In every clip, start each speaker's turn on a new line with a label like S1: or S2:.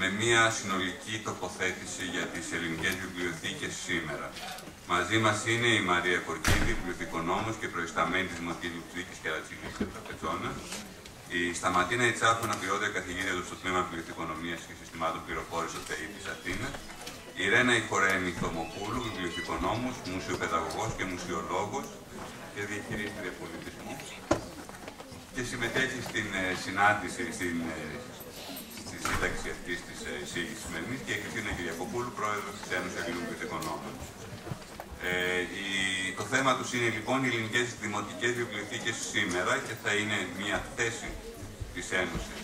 S1: με μια συνολική τοποθέτηση για τις ελληνικές βιβλιοθήκες σήμερα. Μαζί μας είναι η Μαρία Κορκίδη, βιβλιοθηκονόμος και προϊσταμένη της Δημοτικής Βιβλιοθήκης Καρατσίλης και Τραπεζόνα, η Σταματίνα Ιτσάφου, αναπληρώτρια καθηγήτρια του στο τμήμα Βιβλιοθηκονομίας και Συστημάτων Πληροφόρησης στο ΤΕΙ της Αθήνας, η Ρένα Ιχορέμη Θωμοπούλου, βιβλιοθηκονόμος, μουσιοπαιδαγωγός και μουσιολόγος και διαχειρίστρια πολιτισμού. Και συμμετέχει στην ε, συνάντηση, στην, ε, στη σύνταξη αυτή της ε, εισήγηση σημερινή και η Χριστίνα Κυριακοπούλου, πρόεδρος της Ένωσης Ελληνικών Βιβλιοθηκονόμων. Ε, η, το θέμα τους είναι λοιπόν οι ελληνικές δημοτικές βιβλιοθήκες σήμερα και θα είναι μια θέση της Ένωσης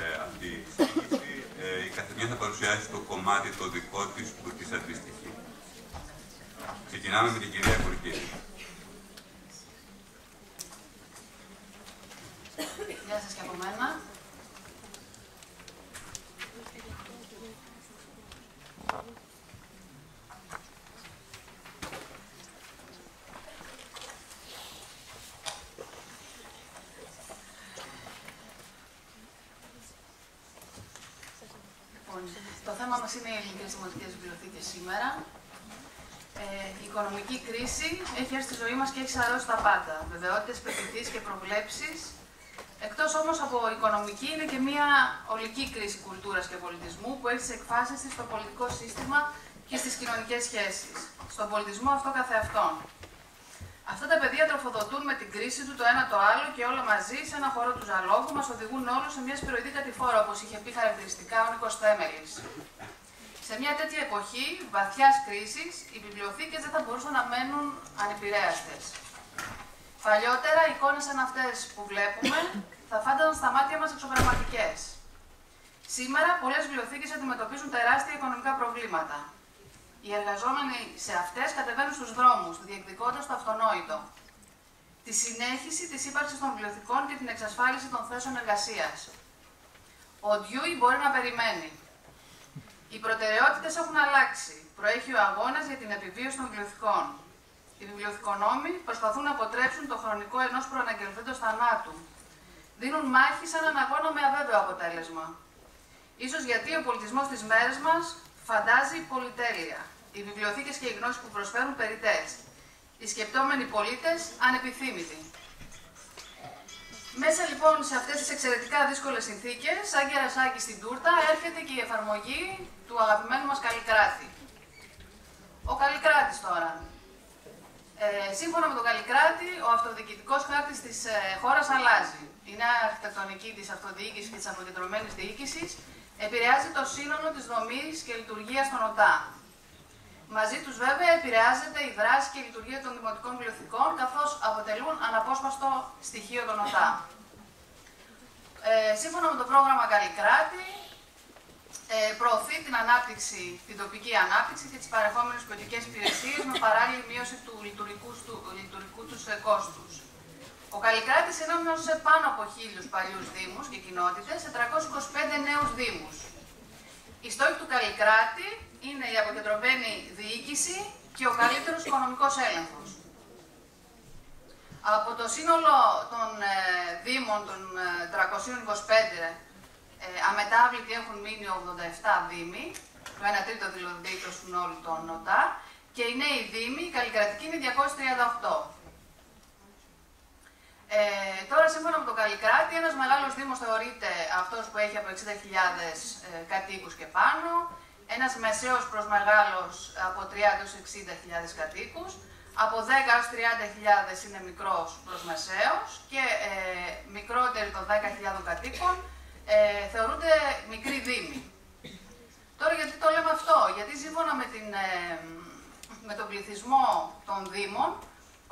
S1: ε, αυτή η εισήγηση. Ε, η καθεμιά θα παρουσιάσει το κομμάτι το δικό της που της αντιστοιχεί. Ξεκινάμε με την κυρία Κουρκίδη.
S2: Γεια σας και από μένα. Το θέμα μας είναι οι ελληνικές δημοτικές βιβλιοθήκες σήμερα. Ε, η οικονομική κρίση έχει έρθει στη ζωή μας και έχει σαρώσει τα πάντα. Βεβαιότητες, πεπιθήσεις και προβλέψεις. Εκτός όμως από οικονομική, είναι και μια ολική κρίση κουλτούρας και πολιτισμού που έχει τις εκφάσεις της στο πολιτικό σύστημα και στις κοινωνικές σχέσεις. Στον πολιτισμό αυτό καθεαυτόν. Αυτά τα παιδεία τροφοδοτούν με την κρίση του το ένα το άλλο και όλα μαζί σε ένα χώρο του ζαλόγου μας οδηγούν όλους σε μια σπυροειδή κατηφόρα, όπως είχε πει χαρακτηριστικά ο Νίκος Θέμελης. Σε μια τέτοια εποχή βαθιάς κρίσης, οι βιβλιοθήκες δεν θα μπορούσαν να μένουν ανεπηρέαστε. Παλιότερα, οι εικόνες σαν αυτές που βλέπουμε θα φάνταζαν στα μάτια μας εξωπραγματικές. Σήμερα, πολλές βιβλιοθήκες αντιμετωπίζουν τεράστια οικονομικά προβλήματα. Οι εργαζόμενοι σε αυτές κατεβαίνουν στους δρόμους, διεκδικώντας το αυτονόητο. Τη συνέχιση της ύπαρξης των βιβλιοθηκών και την εξασφάλιση των θέσεων εργασίας. Ο Ντιούι μπορεί να περιμένει. Οι προτεραιότητες έχουν αλλάξει. Προέχει ο αγώνας για την επιβίωση των βιβλιοθηκών. Οι βιβλιοθηκονόμοι προσπαθούν να αποτρέψουν το χρονικό ενός προαναγγελθέντος θανάτου. Δίνουν μάχη σε έναν αγώνα με αβέβαιο αποτέλεσμα. Ίσως γιατί ο πολιτισμός τη μέρες μας φαντάζει πολυτέλεια. Οι βιβλιοθήκες και οι γνώσεις που προσφέρουν περιττές. Οι σκεπτόμενοι πολίτες ανεπιθύμητοι. Μέσα λοιπόν σε αυτές τις εξαιρετικά δύσκολες συνθήκες, σαν κερασάκι στην τούρτα, έρχεται και η εφαρμογή του αγαπημένου μας Καλλικράτη. Ο Καλλικράτης τώρα. Ε, σύμφωνα με τον Καλλικράτη, ο αυτοδιοικητικός χάρτης της ε, χώρας αλλάζει. Η νέα αρχιτεκτονική της αυτοδιοίκησης και της αποκεντρωμένης διοίκησης επηρεάζει το σύνολο της δομής και λειτουργίας των ΟΤΑ. Μαζί τους βέβαια επηρεάζεται η δράση και η λειτουργία των δημοτικών βιβλιοθηκών, καθώς αποτελούν αναπόσπαστο στοιχείο των ΟΤΑ. Ε, σύμφωνα με το πρόγραμμα Καλλικράτη, ε, προωθεί την ανάπτυξη, την τοπική ανάπτυξη και τις παρεχόμενες ποιοτικές υπηρεσίες με παράλληλη μείωση του λειτουργικού, του, λειτουργικού τους ε, κόστους. Ο Καλλικράτης ενώνωσε πάνω από χίλιους παλιούς δήμους και κοινότητες σε 325 νέους δήμους. Η στόχη του Καλλικράτη είναι η αποκεντρωμένη διοίκηση και ο καλύτερος οικονομικός έλεγχος. Από το σύνολο των ε, δήμων των ε, 325 ε, αμετάβλητοι έχουν μείνει 87 δήμοι, το 1 τρίτο δηλαδή το συνόλου των ΝΟΤΑ, και οι νέοι δήμοι, η καλλικρατική είναι 238. Ε, τώρα, σύμφωνα με τον Καλλικράτη, ένας μεγάλος δήμος θεωρείται αυτός που έχει από 60.000 ε, κατοίκους και πάνω, ένας μεσαίος προς μεγάλος από 30 έως 60.000 κατοίκους, από 10 έως 30.000 είναι μικρός προς μεσαίος και ε, μικρότεροι των 10.000 κατοίκων ε, θεωρούνται μικροί δήμοι. Τώρα γιατί το λέμε αυτό, γιατί σύμφωνα με, την, ε, με τον πληθυσμό των δήμων,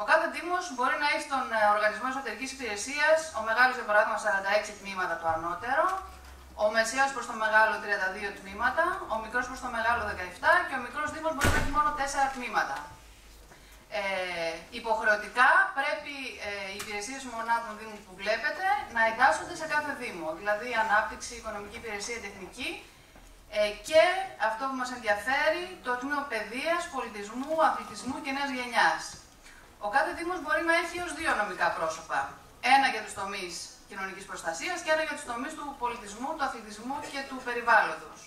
S2: ο κάθε Δήμος μπορεί να έχει στον ε, Οργανισμό Εσωτερικής Υπηρεσίας, ο μεγάλος για παράδειγμα 46 τμήματα το ανώτερο, ο μεσαίος προς το μεγάλο 32 τμήματα, ο μικρός προς το μεγάλο 17 και ο μικρός Δήμος μπορεί να έχει μόνο 4 τμήματα. Ε, υποχρεωτικά πρέπει ε, οι υπηρεσίες μονάδων Δήμου που βλέπετε να εντάσσονται σε κάθε Δήμο. Δηλαδή ανάπτυξη, οικονομική υπηρεσία, τεχνική ε, και αυτό που μας ενδιαφέρει, το τμήμα παιδείας, πολιτισμού, αθλητισμού και νέας γενιάς. Ο κάθε Δήμος μπορεί να έχει ως δύο νομικά πρόσωπα. Ένα για τους τομείς κοινωνικής προστασίας και ένα για τους τομείς του πολιτισμού, του αθλητισμού και του περιβάλλοντος.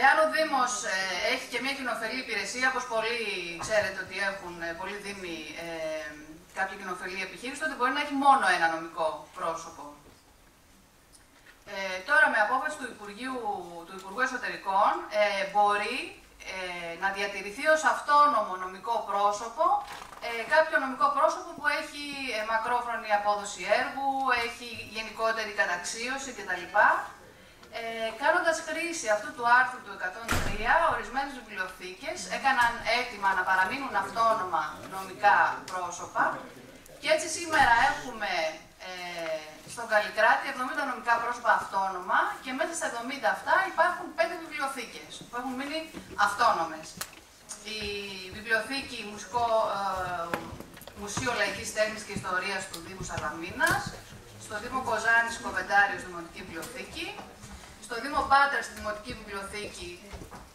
S2: Εάν ο Δήμος ε, έχει και μια κοινοφελή υπηρεσία, όπως πολλοί ξέρετε ότι έχουν ε, πολλοί Δήμοι ε, κάποια κοινοφελή επιχείρηση, τότε μπορεί να έχει μόνο ένα νομικό πρόσωπο. Ε, τώρα με απόφαση του, Υπουργείου, του Υπουργού Εσωτερικών ε, μπορεί ε, να διατηρηθεί ως αυτόνομο νομικό πρόσωπο ε, κάποιο νομικό πρόσωπο που έχει ε, μακρόχρονη απόδοση έργου, έχει γενικότερη καταξίωση κτλ. Ε, κάνοντας χρήση αυτού του άρθρου του 103, ορισμένες βιβλιοθήκες έκαναν έτοιμα να παραμείνουν αυτόνομα νομικά πρόσωπα και έτσι σήμερα έχουμε ε, στον Καλλικράτη 70 νομικά πρόσωπα αυτόνομα και μέσα στα 70 αυτά υπάρχουν 5 βιβλιοθήκες που έχουν μείνει αυτόνομες. Η βιβλιοθήκη Μουσικό, ε, Μουσείο Λαϊκής Τέχνης και Ιστορίας του Δήμου Σαλαμίνας, στο Δήμο Κοζάνης Κοβεντάριος Δημοτική Βιβλιοθήκη, στο Δήμο Πάτρας στη Δημοτική Βιβλιοθήκη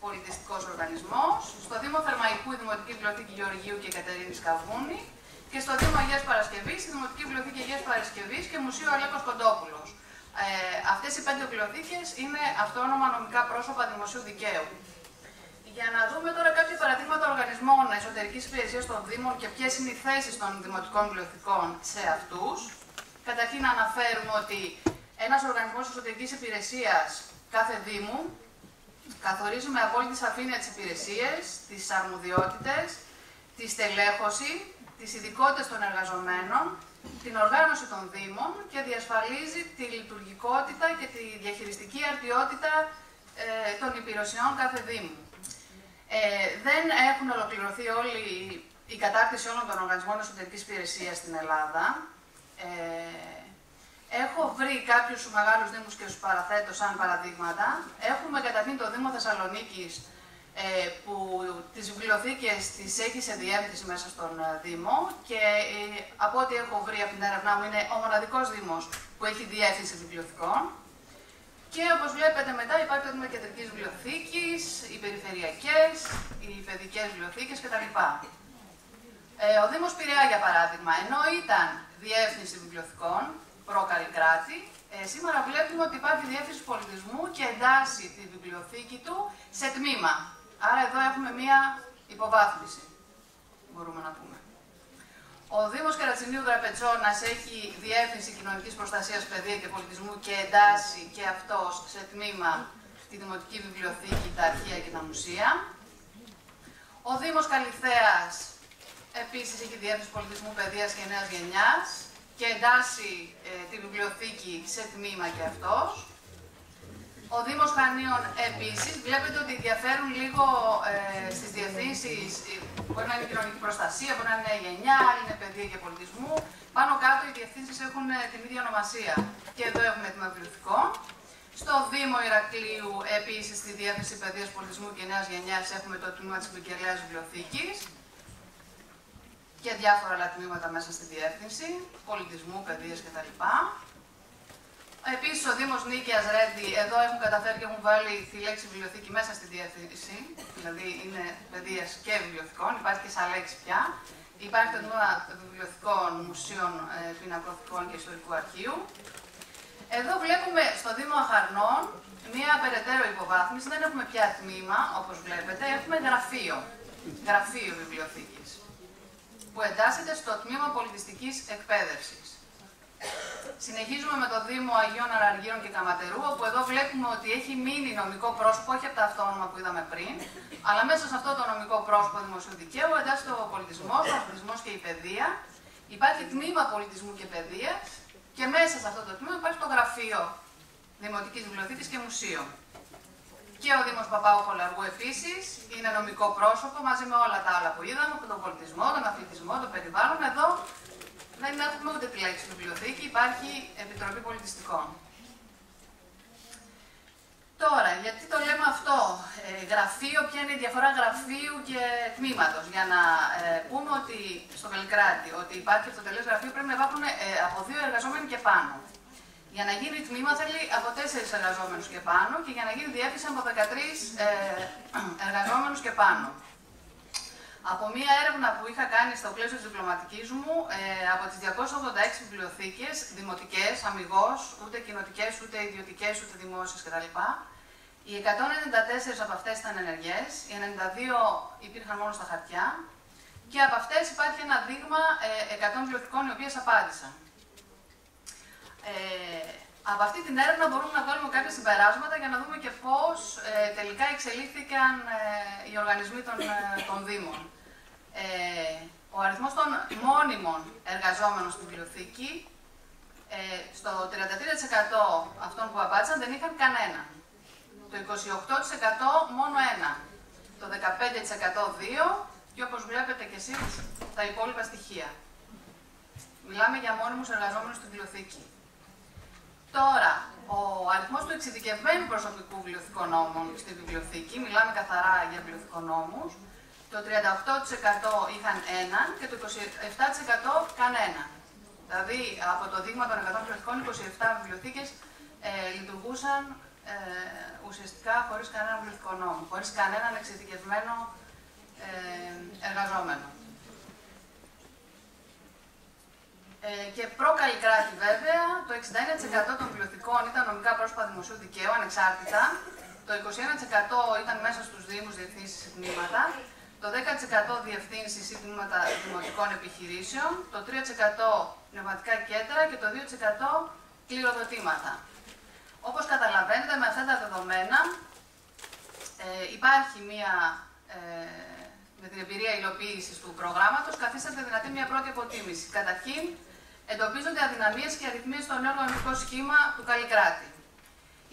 S2: Πολιτιστικός Οργανισμός, στο Δήμο Θερμαϊκού Δημοτική Βιβλιοθήκη Γεωργίου και Κατερίνης Καβούνη, και στο Δήμο Αγίας Παρασκευής, στη Δημοτική Βιβλιοθήκη Αγίας Παρασκευής και Μουσείο Αλέκος Κοντόπουλος. Ε, αυτές οι πέντε βιβλιοθήκες είναι αυτόνομα νομικά πρόσωπα δημοσίου δικαίου. Για να δούμε τώρα κάποια παραδείγματα οργανισμών εσωτερικής υπηρεσίας των Δήμων και ποιες είναι οι θέσεις των δημοτικών βιβλιοθηκών σε αυτούς. Καταρχήν να αναφέρουμε ότι ένας οργανισμός εσωτερικής υπηρεσίας κάθε Δήμου καθορίζει με απόλυτη σαφήνεια τις υπηρεσίες, τις αρμοδιότητες, τη στελέχωση, τις ειδικότητες των εργαζομένων, την οργάνωση των Δήμων και διασφαλίζει τη λειτουργικότητα και τη διαχειριστική αρτιότητα ε, των υπηρεσιών κάθε Δήμου. Ε, δεν έχουν ολοκληρωθεί όλοι η κατάρτιση όλων των οργανισμών εσωτερικής υπηρεσίας στην Ελλάδα. Ε, έχω βρει κάποιους μεγάλους δήμους και τους παραθέτω σαν παραδείγματα. Έχουμε καταρχήν το Δήμο Θεσσαλονίκης, ε, που τις βιβλιοθήκες τις έχεις σε διεύθυνση μέσα στον ε, Δήμο και ε, από ό,τι έχω βρει από την έρευνά μου είναι ο μοναδικός Δήμος που έχει διεύθυνση βιβλιοθηκών. Και όπως βλέπετε μετά υπάρχει το Δήμο Κεντρικής Βιβλιοθήκης, οι περιφερειακές, οι παιδικές βιβλιοθήκες κτλ. Ε, ο Δήμος Πειραιά, για παράδειγμα, ενώ ήταν διεύθυνση βιβλιοθηκών, προ-Καλλικράτη, ε, σήμερα βλέπουμε ότι υπάρχει διεύθυνση πολιτισμού και εντάσσει τη βιβλιοθήκη του σε τμήμα. Άρα εδώ έχουμε μία υποβάθμιση, μπορούμε να πούμε. Ο Δήμος Καρατσινίου Δραπετσόνας έχει διεύθυνση κοινωνικής προστασίας, παιδεία και πολιτισμού και εντάσσει και αυτός σε τμήμα τη Δημοτική Βιβλιοθήκη, τα αρχεία και τα μουσεία. Ο Δήμος Καλυθέας επίσης έχει διεύθυνση πολιτισμού, παιδείας και νέας γενιάς και εντάσσει ε, τη βιβλιοθήκη σε τμήμα και αυτός. Ο Δήμος Χανίων επίσης, βλέπετε ότι διαφέρουν λίγο ε, στις διευθύνσεις, ε, μπορεί να είναι κοινωνική προστασία, μπορεί να είναι γενιά, άλλη είναι παιδεία και πολιτισμού. Πάνω κάτω οι διευθύνσεις έχουν ε, την ίδια ονομασία. Και εδώ έχουμε την βιβλιοθηκών. Στο Δήμο Ηρακλείου, επίσης, στη Διεύθυνση Παιδείας, Πολιτισμού και Νέας Γενιάς, έχουμε το τμήμα της Μικελαίας Βιβλιοθήκης και διάφορα άλλα τμήματα μέσα στη διεύθυνση, πολιτισμού, παιδείας κτλ. Επίσης, ο Δήμος Νίκαιας Ρέντι, εδώ έχουν καταφέρει και έχουν βάλει τη λέξη βιβλιοθήκη μέσα στη διεύθυνση, δηλαδή είναι παιδεία και βιβλιοθηκών, υπάρχει και σαν λέξη πια. Υπάρχει το τμήμα βιβλιοθηκών, μουσείων, ε, πινακοθηκών και ιστορικού αρχείου. Εδώ βλέπουμε στο Δήμο Αχαρνών μία περαιτέρω υποβάθμιση. Δεν έχουμε πια τμήμα, όπως βλέπετε, έχουμε γραφείο. Γραφείο βιβλιοθήκης. Που εντάσσεται στο τμήμα πολιτιστικής εκπαίδευσης. Συνεχίζουμε με το Δήμο Αγίων Αραργύρων και Καματερού, όπου εδώ βλέπουμε ότι έχει μείνει νομικό πρόσωπο, όχι από τα αυτόνομα που είδαμε πριν, αλλά μέσα σε αυτό το νομικό πρόσωπο δημοσίου δικαίου εντάσσεται ο πολιτισμός, ο αθλητισμός και η παιδεία. Υπάρχει τμήμα πολιτισμού και παιδείας και μέσα σε αυτό το τμήμα υπάρχει το γραφείο Δημοτικής Βιβλιοθήκης και Μουσείο. Και ο Δήμος Παπάου Χολαργού επίσης είναι νομικό πρόσωπο μαζί με όλα τα άλλα που είδαμε, τον πολιτισμό, τον αθλητισμό, το περιβάλλον. Εδώ δεν έχουμε ούτε τη λέξη βιβλιοθήκη, υπάρχει Επιτροπή Πολιτιστικών. Τώρα, γιατί το λέμε αυτό, ε, γραφείο, ποια είναι η διαφορά γραφείου και τμήματος. Για να ε, πούμε ότι στο Βελικράτη ότι υπάρχει αυτοτελές γραφείο πρέπει να υπάρχουν ε, από δύο εργαζόμενοι και πάνω. Για να γίνει τμήμα θέλει από τέσσερις εργαζόμενους και πάνω και για να γίνει διεύθυνση από 13 ε, εργαζόμενους και πάνω. Από μία έρευνα που είχα κάνει στο πλαίσιο της διπλωματικής μου, ε, από τις 286 βιβλιοθήκες, δημοτικές, αμυγός, ούτε κοινοτικές, ούτε ιδιωτικές, ούτε δημόσιες κτλ. Οι 194 από αυτές ήταν ενεργές, οι 92 υπήρχαν μόνο στα χαρτιά και από αυτές υπάρχει ένα δείγμα ε, 100 βιβλιοθηκών οι οποίες απάντησαν. Ε, από αυτή την έρευνα μπορούμε να βάλουμε κάποια συμπεράσματα για να δούμε και πώς ε, τελικά εξελίχθηκαν ε, οι οργανισμοί των, ε, των Δήμων. ο αριθμός των μόνιμων εργαζόμενων στην βιβλιοθήκη στο 33% αυτών που απάντησαν δεν είχαν κανένα. Το 28% μόνο ένα. Το 15% δύο και όπως βλέπετε και εσείς τα υπόλοιπα στοιχεία. Μιλάμε για μόνιμους εργαζόμενους στην βιβλιοθήκη. Τώρα, ο αριθμός του εξειδικευμένου προσωπικού βιβλιοθηκονόμων στη βιβλιοθήκη, μιλάμε καθαρά για βιβλιοθηκονόμους, το 38% είχαν έναν και το 27% κανένα. Δηλαδή, από το δείγμα των 100 βιβλιοθηκών, 27 βιβλιοθήκες ε, λειτουργούσαν ε, ουσιαστικά χωρίς κανέναν βιβλιοθηκονόμο, χωρίς κανέναν εξειδικευμένο ε, εργαζόμενο. Ε, και προ-Καλλικράτη βέβαια, το 61% των βιβλιοθηκών ήταν νομικά πρόσωπα δημοσίου δικαίου, ανεξάρτητα. Το 21% ήταν μέσα στους Δήμους διευθύνσεις ή τμήματα. Το 10% διευθύνσεις ή τμήματα δημοτικών επιχειρήσεων. Το 3% πνευματικά κέντρα και το 2% κληροδοτήματα. Όπως καταλαβαίνετε, με αυτά τα δεδομένα ε, υπάρχει μία, ε, με την εμπειρία υλοποίησης του προγράμματος, καθίσταται δυνατή μια πρώτη αποτίμηση. Καταρχήν, εντοπίζονται αδυναμίες και αριθμίες στο νέο οργανωτικό σχήμα του Καλλικράτη.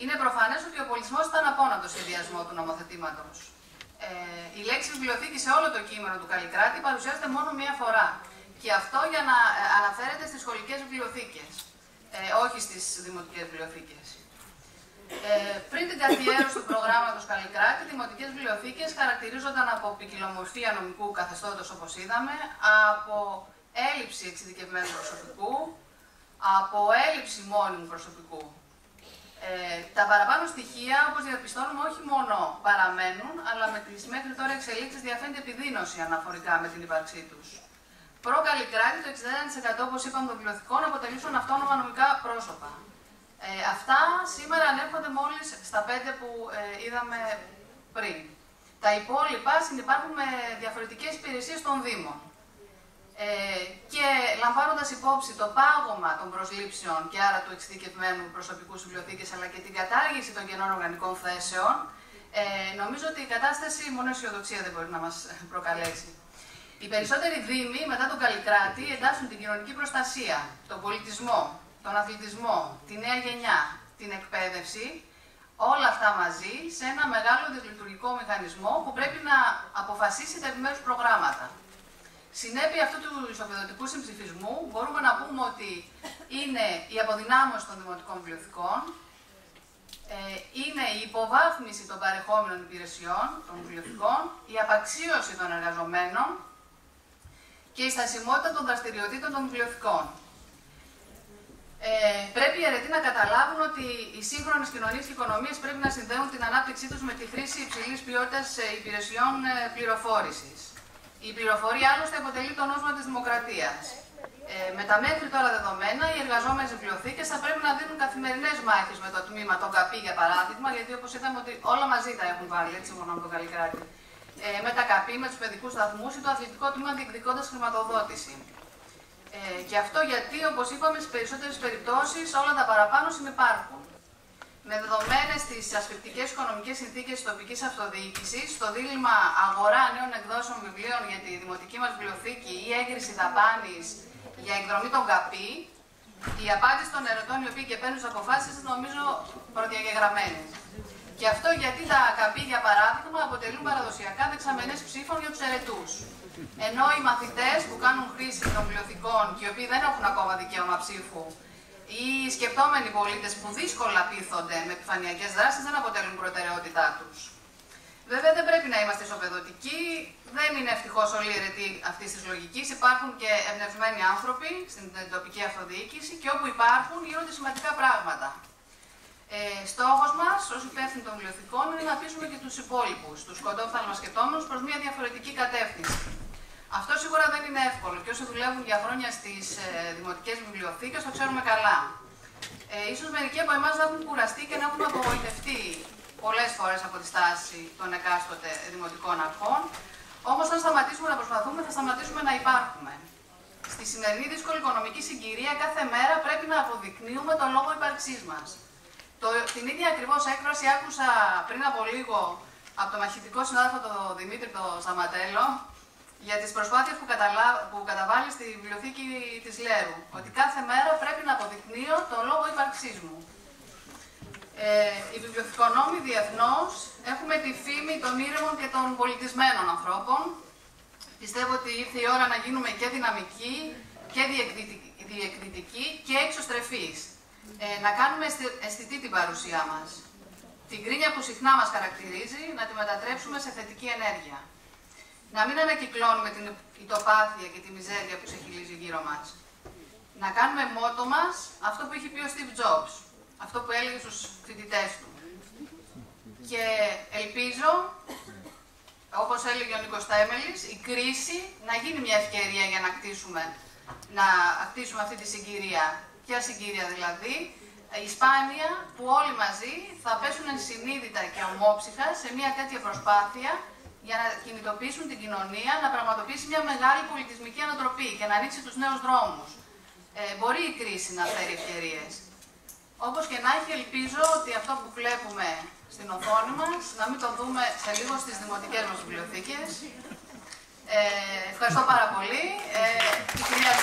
S2: Είναι προφανές ότι ο πολιτισμό ήταν απόν από το σχεδιασμό του νομοθετήματος. Ε, η λέξη βιβλιοθήκη σε όλο το κείμενο του Καλλικράτη παρουσιάζεται μόνο μία φορά. Και αυτό για να ε, αναφέρεται στις σχολικές βιβλιοθήκες, ε, όχι στις δημοτικές βιβλιοθήκες. Ε, πριν την καθιέρωση του προγράμματος Καλλικράτη, οι δημοτικές βιβλιοθήκες χαρακτηρίζονταν από ποικιλομορφία νομικού καθεστώτος, όπως είδαμε, από έλλειψη εξειδικευμένου προσωπικού, από έλλειψη μόνιμου προσωπικού. Ε, τα παραπάνω στοιχεία, όπως διαπιστώνουμε, όχι μόνο παραμένουν, αλλά με τις μέχρι τώρα εξελίξεις διαφαίνεται επιδείνωση αναφορικά με την ύπαρξή τους. Προ-Καλλικράτη, το 61% όπως είπαμε των βιβλιοθηκών αποτελούσαν αυτόνομα νομικά πρόσωπα. Ε, αυτά σήμερα ανέρχονται μόλις στα πέντε που ε, είδαμε πριν. Τα υπόλοιπα συνεπάρχουν με διαφορετικές υπηρεσίες των Δήμων. Ε, και λαμβάνοντας υπόψη το πάγωμα των προσλήψεων και άρα του εξειδικευμένου προσωπικού βιβλιοθήκη αλλά και την κατάργηση των κενών οργανικών θέσεων, ε, νομίζω ότι η κατάσταση μόνο αισιοδοξία δεν μπορεί να μας προκαλέσει. Οι περισσότεροι Δήμοι μετά τον Καλλικράτη εντάσσουν την κοινωνική προστασία, τον πολιτισμό, τον αθλητισμό, τη νέα γενιά, την εκπαίδευση, όλα αυτά μαζί σε ένα μεγάλο δυσλειτουργικό μηχανισμό που πρέπει να αποφασίσει τα επιμέρους προγράμματα. Συνέπεια αυτού του ισοπεδωτικού συμψηφισμού μπορούμε να πούμε ότι είναι η αποδυνάμωση των δημοτικών βιβλιοθηκών, ε, είναι η υποβάθμιση των παρεχόμενων υπηρεσιών των βιβλιοθηκών, η απαξίωση των εργαζομένων και η στασιμότητα των δραστηριοτήτων των βιβλιοθηκών. Ε, πρέπει οι αιρετοί να καταλάβουν ότι οι σύγχρονες κοινωνίες και οικονομίες πρέπει να συνδέουν την ανάπτυξή τους με τη χρήση υψηλής ποιότητας ε, υπηρεσιών ε, πληροφόρησης. Η πληροφορία άλλωστε αποτελεί το νόσημα της δημοκρατίας. Ε, με τα μέχρι τώρα δεδομένα, οι εργαζόμενε βιβλιοθήκες θα πρέπει να δίνουν καθημερινές μάχες με το τμήμα, τον ΚΑΠΗ για παράδειγμα, γιατί όπως είδαμε ότι όλα μαζί τα έχουν βάλει, έτσι μόνο από το Καλλικράτη. Ε, με τα ΚΑΠΗ, με τους παιδικούς σταθμούς ή το αθλητικό τμήμα διεκδικώντας χρηματοδότηση. Ε, και αυτό γιατί, όπως είπαμε, στις περισσότερες περιπτώσεις όλα τα παραπάνω συνεπάρχουν με δεδομένες τις ασφικτικές οικονομικές συνθήκες της τοπικής αυτοδιοίκησης, το δίλημα αγορά νέων εκδόσεων βιβλίων για τη δημοτική μας βιβλιοθήκη ή έγκριση δαπάνης για εκδρομή των ΚΑΠΗ, η απάντηση των ερωτών οι οποίοι και παίρνουν τις αποφάσεις νομίζω προδιαγεγραμμένες. Και αυτό γιατί τα ΚΑΠΗ, για παράδειγμα, αποτελούν παραδοσιακά δεξαμενές ψήφων για τους ερετού. Ενώ οι μαθητές που κάνουν χρήση των βιβλιοθηκών και οι οποίοι δεν έχουν ακόμα δικαίωμα ψήφου οι σκεπτόμενοι πολίτες που δύσκολα πείθονται με επιφανειακές δράσεις δεν αποτελούν προτεραιότητά τους. Βέβαια δεν πρέπει να είμαστε ισοπεδωτικοί, δεν είναι ευτυχώς όλοι οι αιρετοί αυτής της λογικής. Υπάρχουν και ευνευσμένοι άνθρωποι στην τοπική αυτοδιοίκηση και όπου υπάρχουν γίνονται σημαντικά πράγματα. Ε, στόχος μας, ως υπεύθυνοι των βιβλιοθηκών, είναι να πείσουμε και τους υπόλοιπους, τους κοντόφθαλμας και τόμους, προς μια διαφορετική κατεύθυνση. Αυτό σίγουρα δεν είναι εύκολο και όσοι δουλεύουν για χρόνια στις ε, δημοτικές βιβλιοθήκες το ξέρουμε καλά. Ε, ίσως μερικοί από εμάς να έχουν κουραστεί και να έχουν απογοητευτεί πολλές φορές από τη στάση των εκάστοτε δημοτικών αρχών, όμως αν σταματήσουμε να προσπαθούμε θα σταματήσουμε να υπάρχουμε. Στη σημερινή δύσκολη οικονομική συγκυρία κάθε μέρα πρέπει να αποδεικνύουμε τον λόγο ύπαρξής μας. Το, την ίδια ακριβώς έκφραση άκουσα πριν από λίγο από το μαχητικό συνάδελφο τον Δημήτρη τον Σταματέλο για τις προσπάθειες που, καταλα... που καταβάλει στη βιβλιοθήκη της Λέρου. Ότι κάθε μέρα πρέπει να αποδεικνύω τον λόγο ύπαρξής μου. Ε, οι βιβλιοθηκονόμοι διεθνώς έχουμε τη φήμη των ήρεμων και των πολιτισμένων ανθρώπων. Πιστεύω ότι ήρθε η ώρα να γίνουμε και δυναμικοί και διεκδυτικοί και εξωστρεφείς ε, να κάνουμε αισθητή την παρουσία μας. Την κρίνια που συχνά μας χαρακτηρίζει, να τη μετατρέψουμε σε θετική ενέργεια. Να μην ανακυκλώνουμε την ητοπάθεια και τη μιζέρια που ξεχυλίζει γύρω μας. Να κάνουμε μότο μας αυτό που είχε πει ο Steve Jobs, αυτό που έλεγε στους φοιτητές του. Και ελπίζω, όπως έλεγε ο Νίκος Τέμελης, η κρίση να γίνει μια ευκαιρία για να κτίσουμε, να κτίσουμε αυτή τη συγκυρία Ποια συγκύρια δηλαδή, η Σπάνια που όλοι μαζί θα πέσουν ενσυνείδητα και ομόψυχα σε μια τέτοια προσπάθεια για να κινητοποιήσουν την κοινωνία, να πραγματοποιήσει μια μεγάλη πολιτισμική ανατροπή και να ανοίξει τους νέους δρόμους. Ε, μπορεί η κρίση να φέρει ευκαιρίες. Όπως και να έχει, ελπίζω ότι αυτό που βλέπουμε στην οθόνη μας, να μην το δούμε σε λίγο στις δημοτικές μας βιβλιοθήκες. Ε, ευχαριστώ πάρα πολύ. Ε, η κυρία